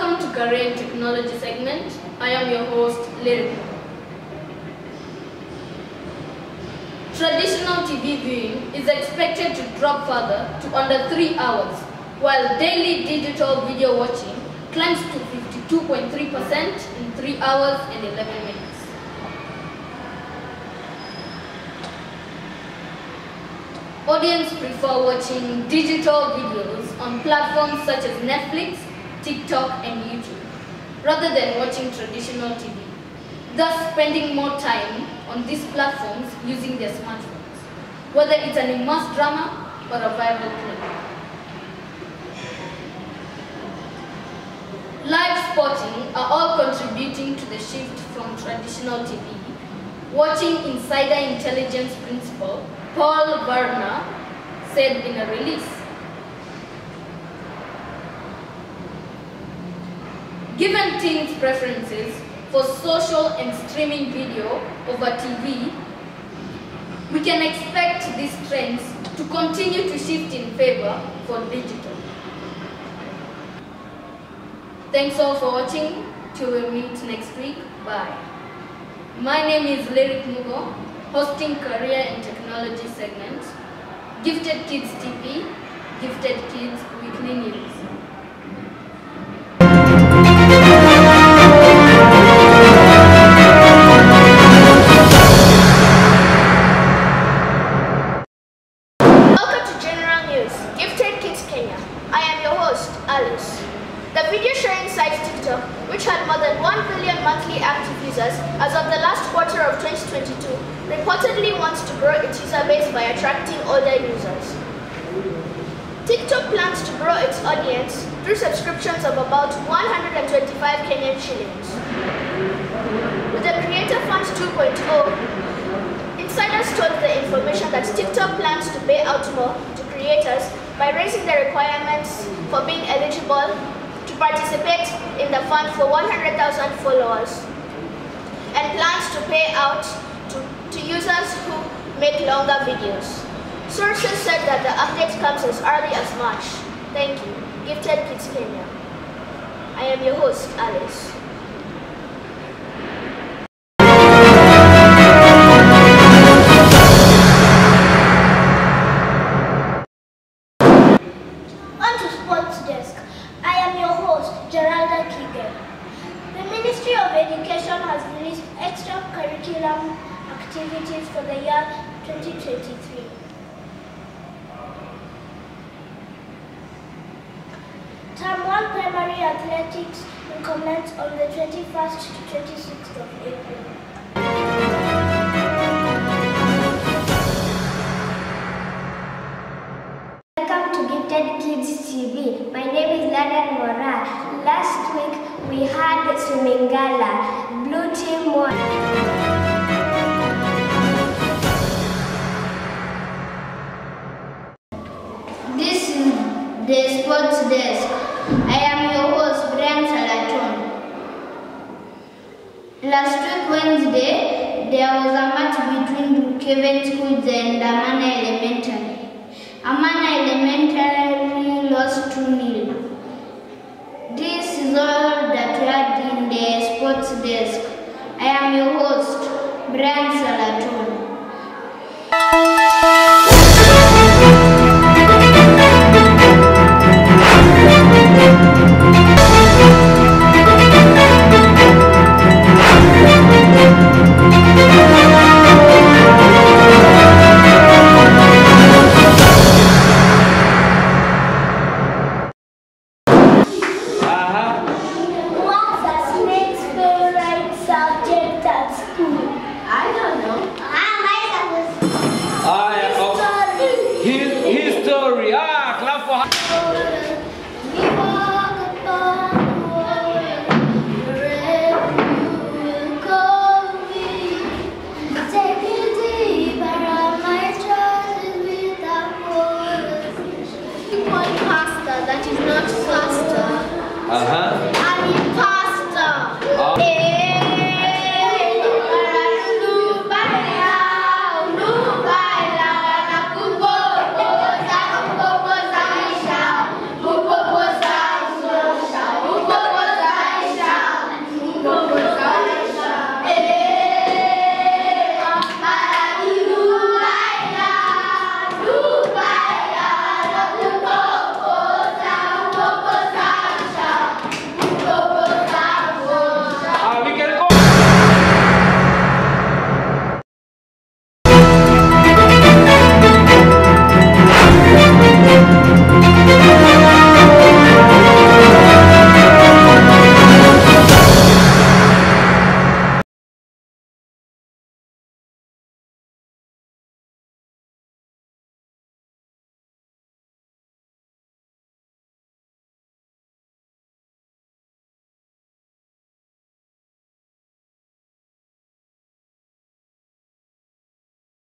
Welcome to and Technology segment. I am your host, Lyric. Traditional TV viewing is expected to drop further to under 3 hours, while daily digital video watching climbs to 52.3% in 3 hours and 11 minutes. Audience prefer watching digital videos on platforms such as Netflix, TikTok, and YouTube, rather than watching traditional TV, thus spending more time on these platforms using their smartphones, whether it's an immersed drama or a viral clip. Live sporting are all contributing to the shift from traditional TV. Watching Insider Intelligence Principal Paul Verna said in a release. Given teens' preferences for social and streaming video over TV, we can expect these trends to continue to shift in favor for digital. Thanks all for watching. Till we meet next week. Bye. My name is Lyric Mugo, hosting Career and Technology segment. Gifted Kids TV, Gifted Kids Weekly News. TikTok, which had more than 1 billion monthly active users as of the last quarter of 2022, reportedly wants to grow its user base by attracting older users. TikTok plans to grow its audience through subscriptions of about 125 Kenyan shillings. With the Creator Fund 2.0, Insiders told the information that TikTok plans to pay out more to creators by raising the requirements for being eligible participate in the fund for 100,000 followers and plans to pay out to, to users who make longer videos. Sources said that the update comes as early as March. Thank you. Gifted Kids Kenya. I am your host, Alice. Education has released extracurriculum activities for the year 2023. Term 1 Primary Athletics will commence on the 21st to 26th of April. Welcome to Gifted Kids TV. My name is Ladan Mora. Last week we had swimming gala. Blue team won. the sports desk. I am your host, Brian Salaton. Last week, Wednesday, there was a match between Brookhaven Schools and Amana Elementary. Amana Elementary lost 2 0. This is all Sports Desk. I am your host, Branson.